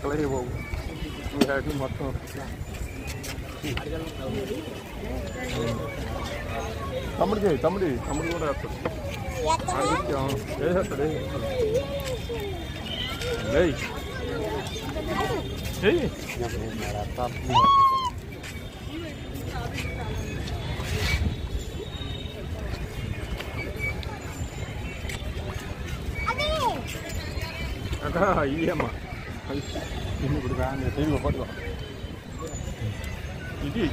మొక్కలే బాబు ఈ హ్యాకి మొత్తం తమ్ముడికి తమ్ముడి తమ్ముడు కూడా వేస్తాడు ఆడికి, ఆ, వేసేస్తాడు వేసేస్తాడు ఏయ్ ఏయ్ అక్కడ ఇయ్యమ్మ ini berbahan ya tapi lupa loh ini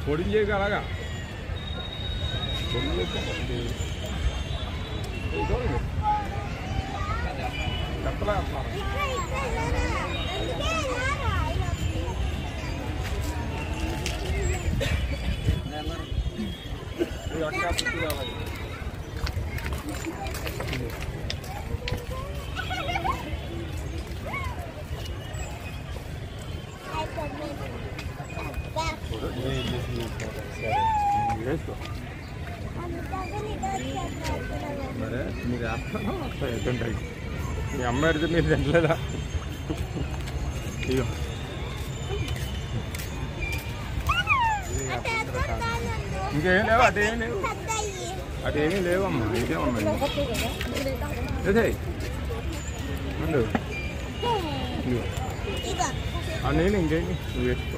थोड़ी जगह लगा चपला अक्का మరే మీరు వేస్తాను వస్తాయి తింటాయి మీ అమ్మ అడిగితే మీరు తినలేదా ఇగో ఇంకేం లేవు అదేం లేవు అదేమీ లేవమ్మా ఇదే ఉన్నాయి అదే ఉండు ఇగో ఆ నేను ఇంకేంటి నువ్వు వేసుకో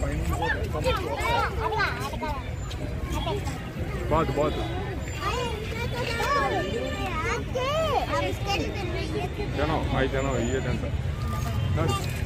పైన ఉండిపోతే బాదు బాదు జనం ఐదు Thank you.